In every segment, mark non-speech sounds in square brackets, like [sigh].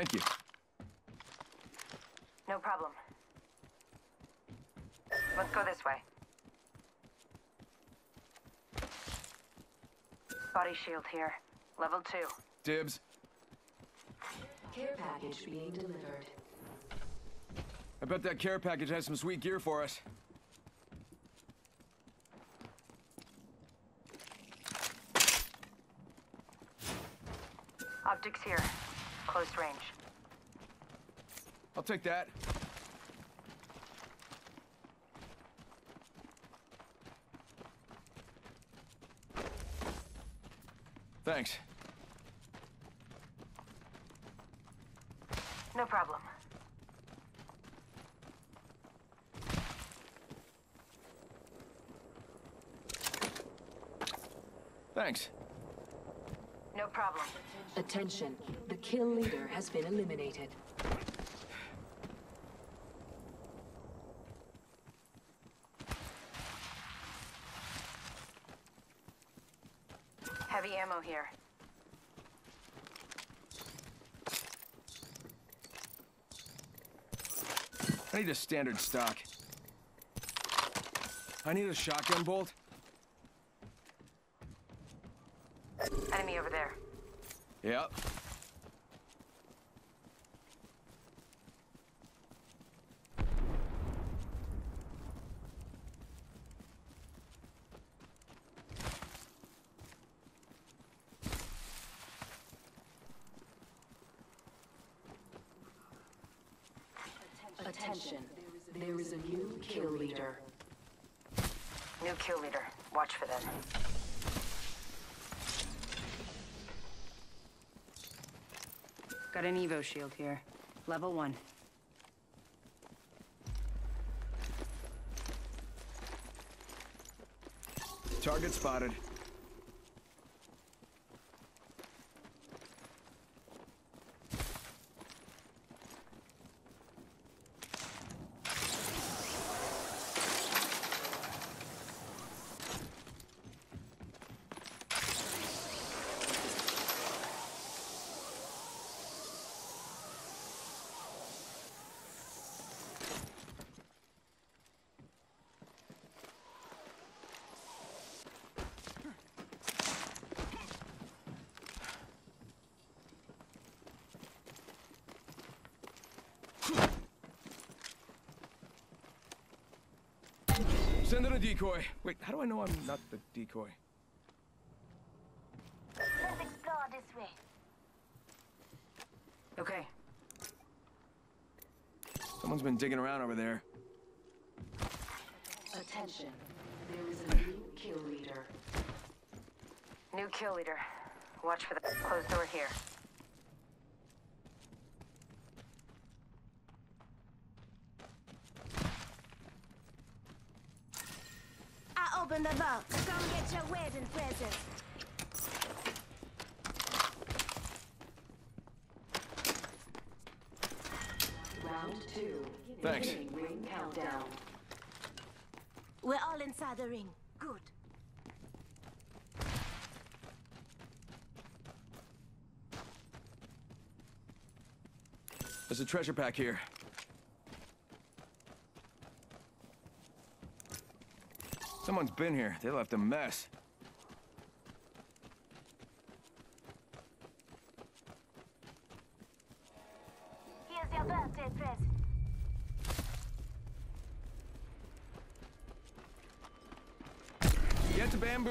Thank you. No problem. Let's go this way. Body shield here. Level 2. Dibs. Care package being delivered. I bet that care package has some sweet gear for us. Optics here. Close range. I'll take that. Thanks. No problem. Thanks. No problem. Attention, the kill leader has been eliminated. Heavy ammo here. I need a standard stock. I need a shotgun bolt. Enemy over there. Yep. Attention, there is a new kill leader. New kill leader. Watch for them. Got an Evo shield here. Level 1. Target spotted. Send in a decoy. Wait, how do I know I'm not the decoy? Let's explore this way. Okay. Someone's been digging around over there. Attention, there is a [laughs] new kill leader. New kill leader. Watch for the closed door here. I opened the box. Come get your wedding present. Round two. Thanks. Beginning ring countdown. We're all inside the ring. Good. There's a treasure pack here. Someone's been here. They left a mess.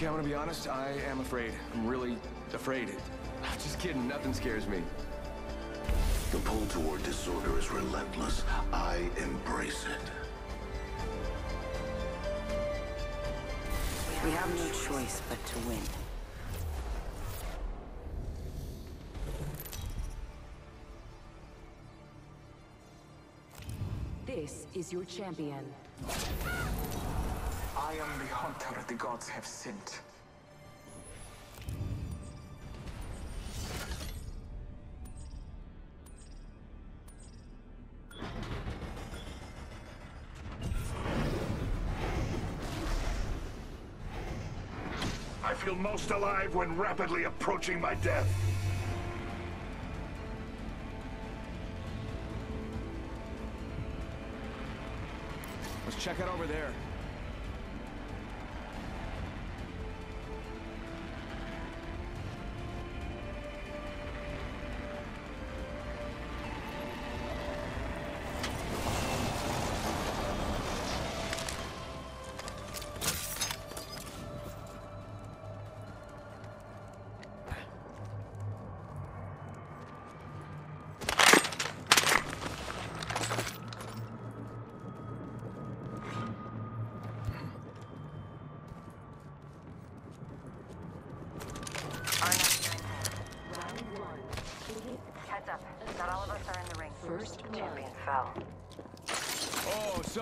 Okay, I'm gonna be honest. I am afraid. I'm really afraid. I'm Just kidding. Nothing scares me. The pull toward disorder is relentless. I embrace it. We have no choice but to win. This is your champion. I am the hunter the gods have sent. I feel most alive when rapidly approaching my death. Let's check it over there.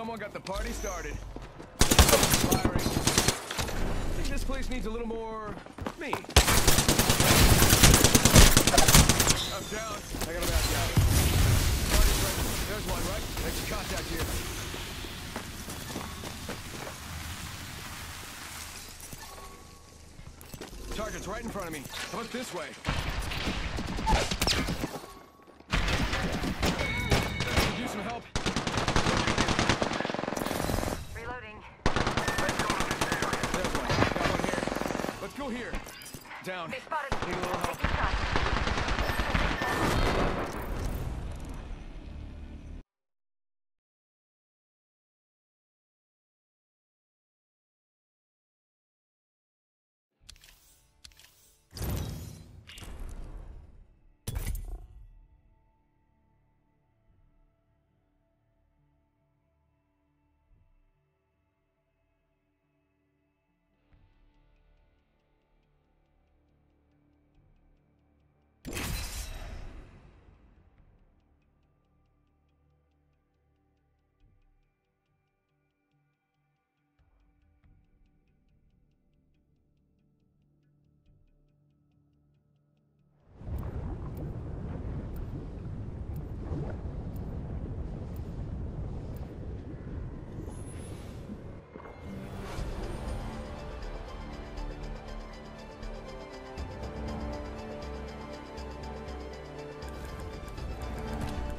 Someone got the party started. Firing. I think this place needs a little more me. I'm down. I got a back out. Party's ready. There's one, right? Makes contact here. Target's right in front of me. About this way? Could use some help. Reloading. There's one. Got one here. Let's go here. Down. They spotted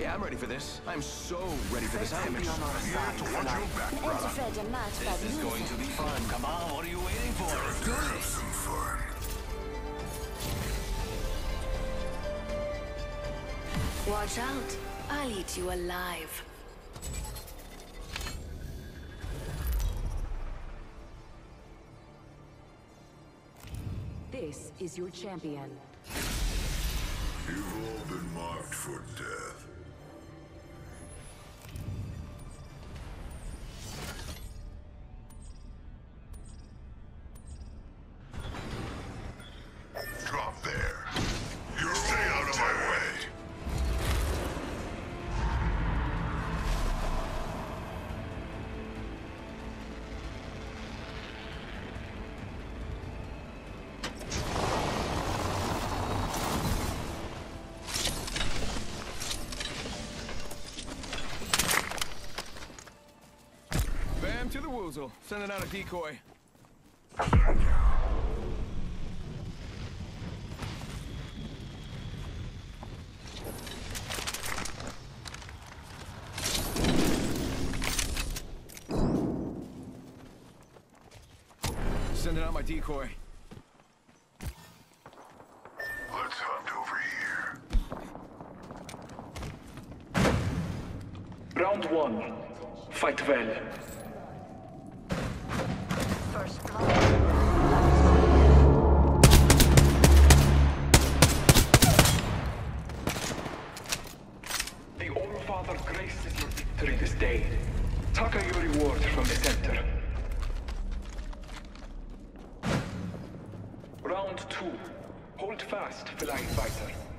Yeah, I'm ready for this. I'm so ready for this. I am Be on our side tonight. Enterfred match bad This is going to be fun. Come on, what are you waiting for? Let's do this. Some fun. Watch out. I'll eat you alive. This is your champion. You've all been marked for death. To. Sending out a decoy. Palast Flying Fighter.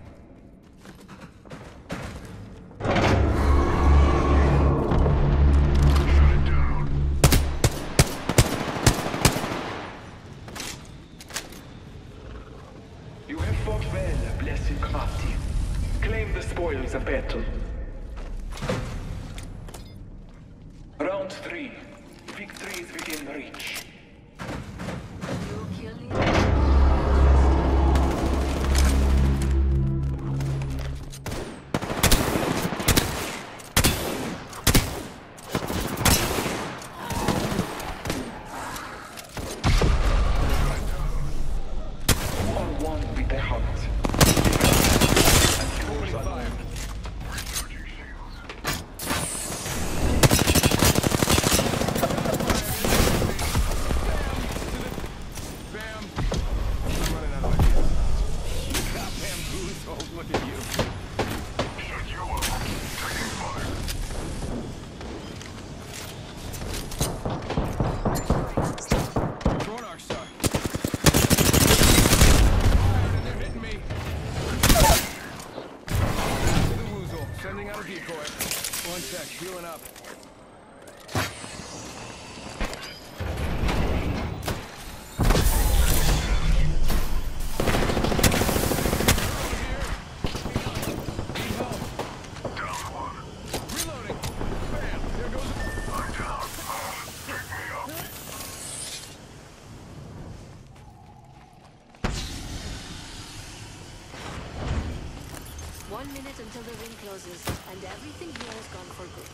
minute until the ring closes, and everything here is gone for good.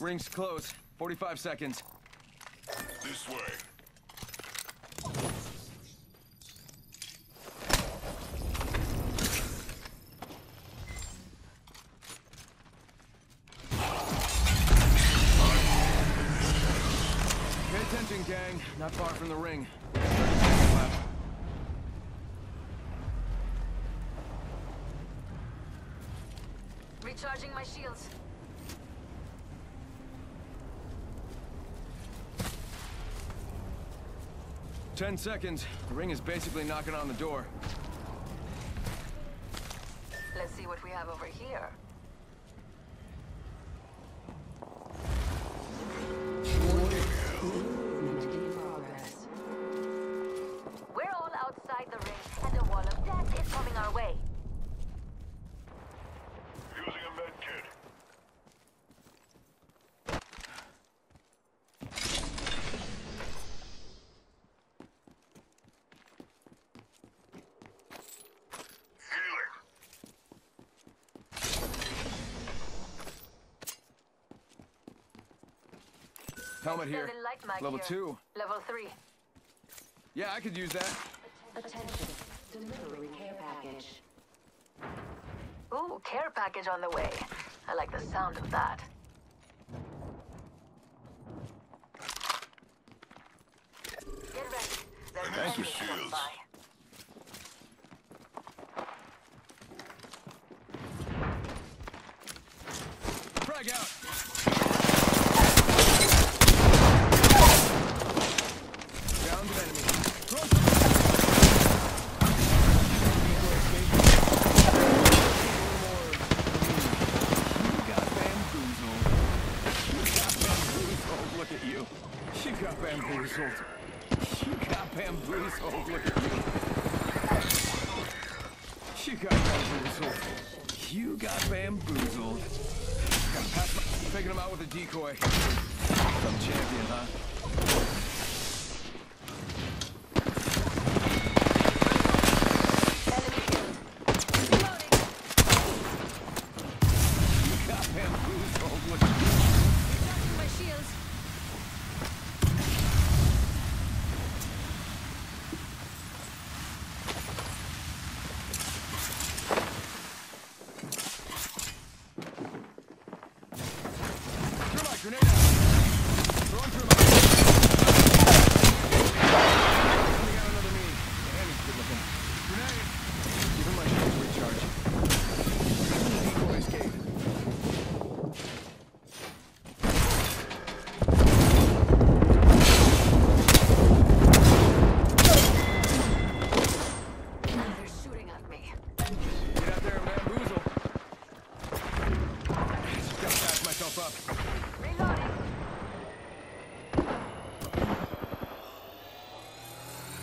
Ring's close. 45 seconds. This way. Ten seconds. The ring is basically knocking on the door. Let's see what we have over here. Helmet here. Level here. two. Level three. Yeah, I could use that. Attention. Delivery care package. Ooh, care package on the way. I like the sound of that. Get ready. Thank you, Shields. Frag out! the decoy. Some champion, huh?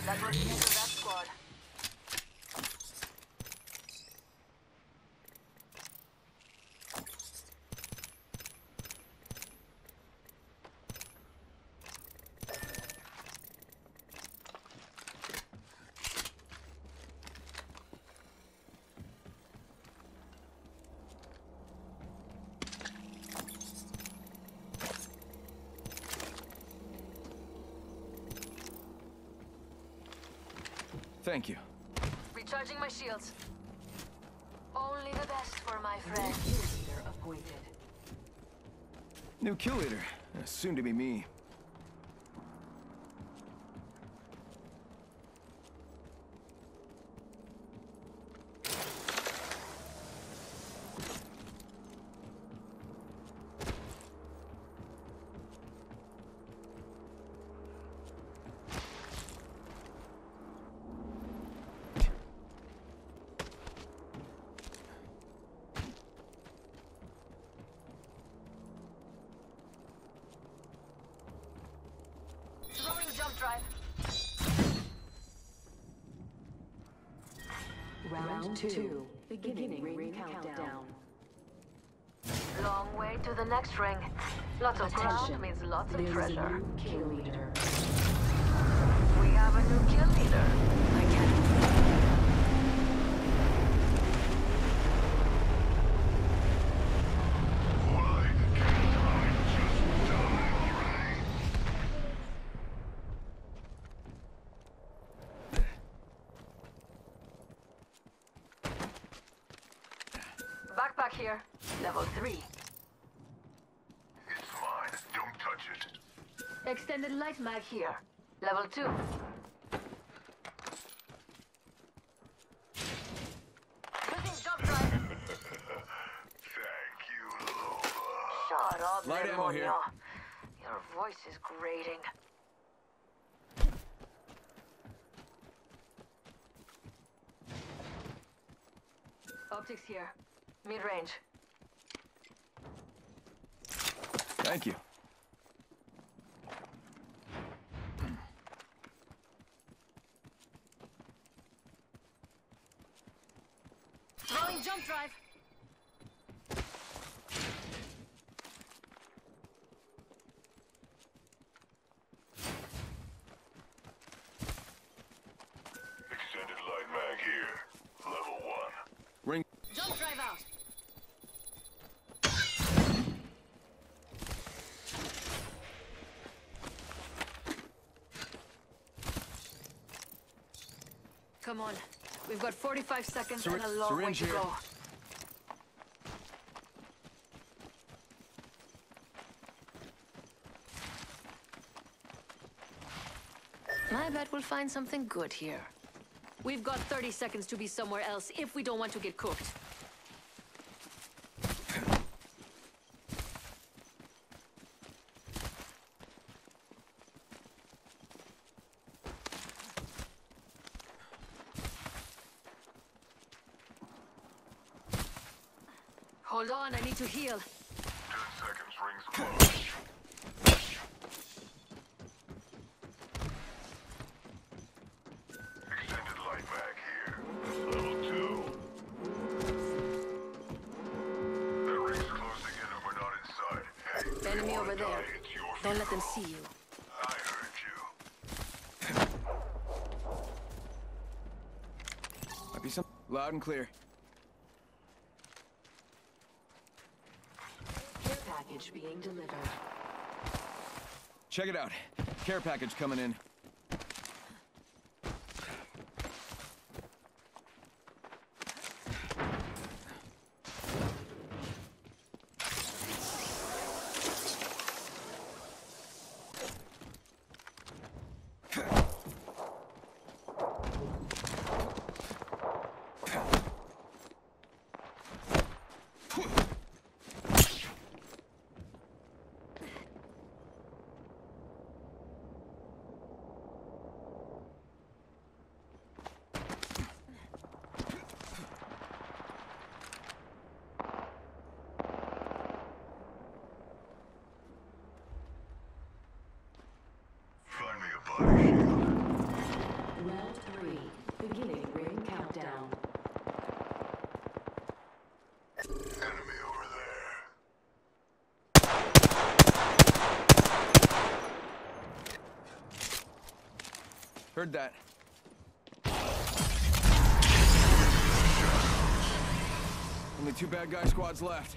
That was the end of that squad. Thank you. Recharging my shields. Only the best for my New friend. kill leader appointed. New kill leader. Uh, Soon to be me. Throwing jump drive. Round two. Beginning ring countdown. Long way to the next ring. Lots of Attention. ground means lots of There is a treasure. new kill leader. We have a new kill leader. I can't. Why can't I just die already? Backpack here. Level 3. It's mine. Don't touch it. Extended light mag here. Level 2. Pushing jump drive. [laughs] Thank you, Loba. Shut up, Light ammo here. Your voice is grating. Optics here. Mid-range. Thank you. Throwing jump drive. Extended light mag here. Level one. Ring. Jump drive out. On. We've got 45 seconds Syri- and a long way to here. go. I bet we'll find something good here. We've got 30 seconds to be somewhere else if we don't want to get cooked. Hold on, I need to heal. Ten seconds rings. Extended light here. Level two. That ring's closing in and we're not inside. Hey, Enemy over there. Don't let them see you. Loud and clear. Care package being delivered. Check it out. Care package coming in. Starfield. Round three, beginning ring countdown. Enemy over there. Heard that. Only two bad guy squads left.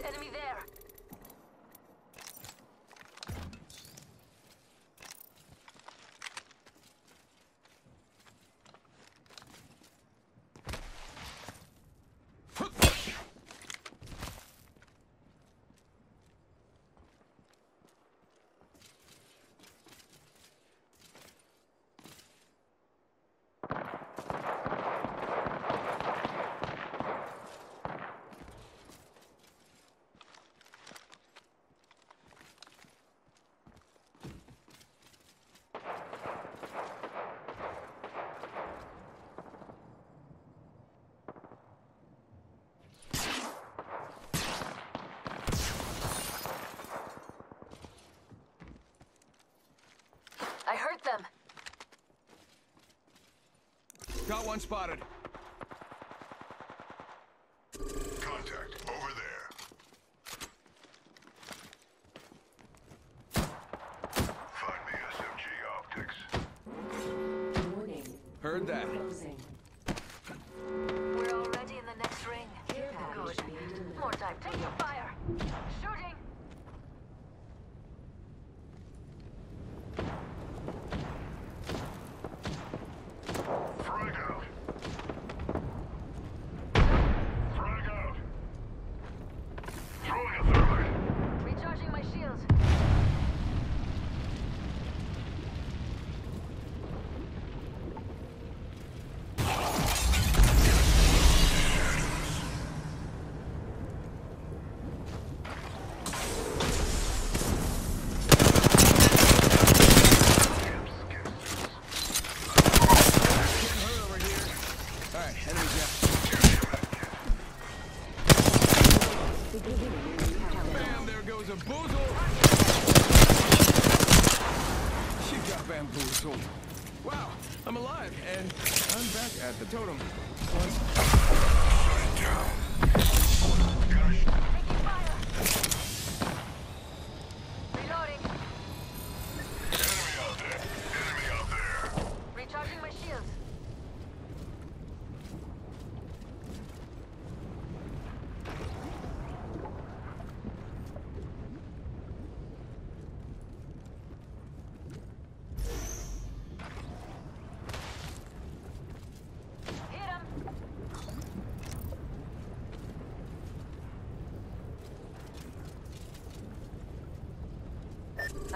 Enemy there! I hurt them! One spotted. Contact over there. Find me SMG optics. Warning. Heard that. Closing. We're already in the next ring. Care package Good. being delivered. More time. Take your fire. Shooting! Frag out. Frag out. Throwing a thermite. Recharging my shields. Getting hurt over here. All right, enemy down. Bam, there goes a boozle. She got bamboozled. Wow, I'm alive, and I'm back at the totem. Taking fire. Reloading. Enemy out there. Enemy out there. Recharging my shields. Hit him!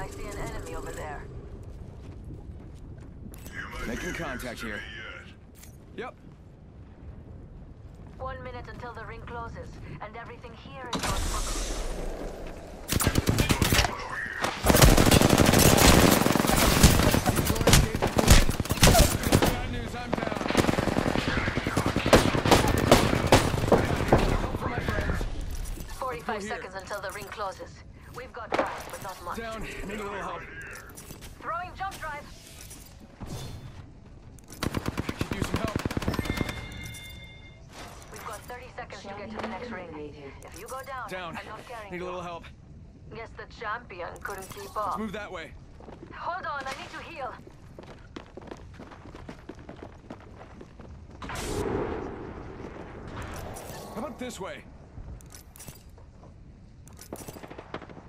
I see an enemy over there. Making contact here. Yet. Yep. One minute until the ring closes, and everything here is gone for good. Bad news, I'm down. Help for my friends. 45 seconds until the ring closes. We've got time, but not much. Down. Need a little help. Throwing jump drive. Could use some help. We've got 30 seconds to get to the next ring. If you go down, Down. I'm not carrying Need a little help. Guess the champion couldn't keep up. Let's Move that way. Hold on, I need to heal. How about this way?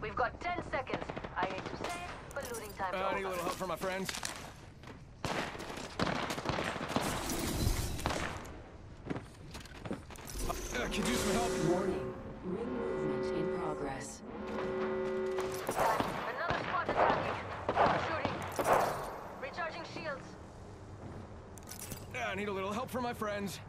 We've got 10 seconds. I need to save, but looting time's I need a little help for my friends. I could use some help. Warning. Ring movement in progress. I need a little help from my friends.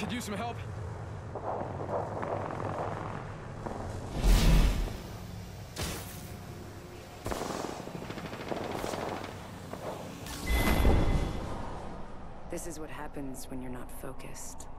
Could use some help. This is what happens when you're not focused.